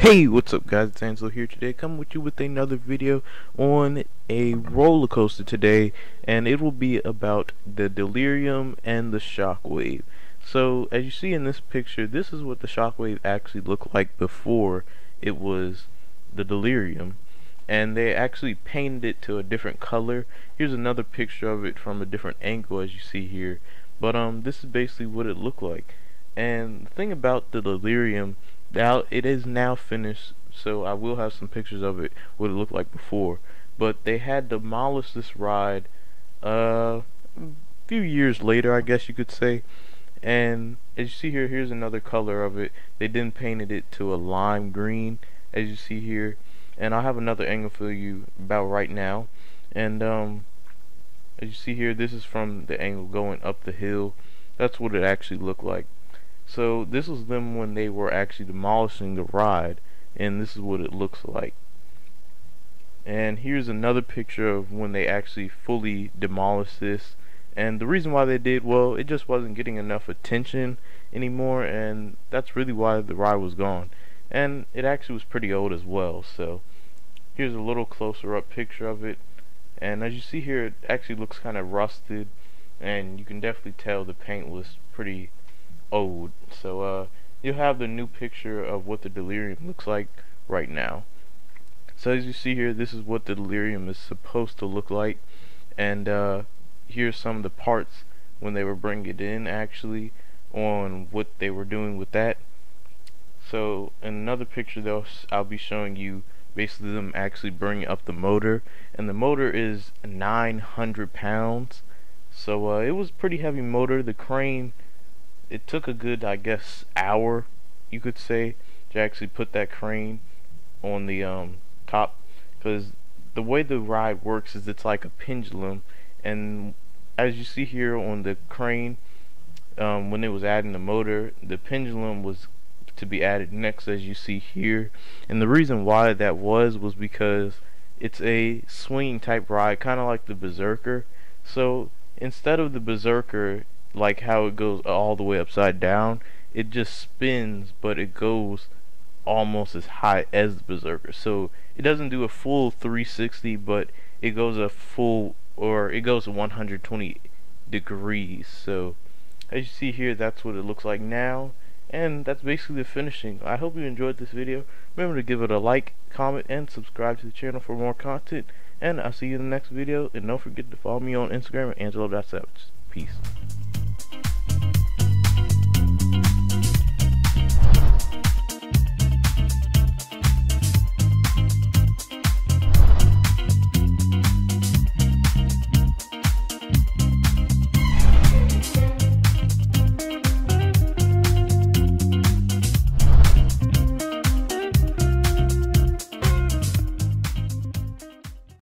Hey, what's up guys, it's Angelo here today, coming with you with another video on a roller coaster today, and it will be about the Delirium and the Shockwave. So, as you see in this picture, this is what the Shockwave actually looked like before it was the Delirium, and they actually painted it to a different color. Here's another picture of it from a different angle as you see here, but um, this is basically what it looked like. And the thing about the Delirium now it is now finished, so I will have some pictures of it what it looked like before. But they had demolished this ride uh, a few years later, I guess you could say. And as you see here, here's another color of it. They then painted it to a lime green, as you see here. And I'll have another angle for you about right now. And um, as you see here, this is from the angle going up the hill. That's what it actually looked like. So this was them when they were actually demolishing the ride and this is what it looks like. And here's another picture of when they actually fully demolished this. And the reason why they did, well, it just wasn't getting enough attention anymore and that's really why the ride was gone. And it actually was pretty old as well, so here's a little closer up picture of it. And as you see here, it actually looks kind of rusted and you can definitely tell the paint was pretty old. So uh, you'll have the new picture of what the delirium looks like right now. So as you see here, this is what the delirium is supposed to look like, and uh, here's some of the parts when they were bringing it in actually on what they were doing with that. So in another picture though, I'll be showing you basically them actually bringing up the motor, and the motor is 900 pounds. So uh, it was pretty heavy motor. The crane it took a good, I guess, hour, you could say, to actually put that crane on the um, top, because the way the ride works is it's like a pendulum, and as you see here on the crane, um, when it was adding the motor, the pendulum was to be added next, as you see here, and the reason why that was was because it's a swinging type ride, kind of like the Berserker. So instead of the Berserker, like how it goes all the way upside down it just spins but it goes almost as high as the berserker. So it doesn't do a full 360 but it goes a full or it goes 120 degrees. So as you see here that's what it looks like now and that's basically the finishing. I hope you enjoyed this video. Remember to give it a like comment and subscribe to the channel for more content and I'll see you in the next video and don't forget to follow me on Instagram at Angelo.Savage peace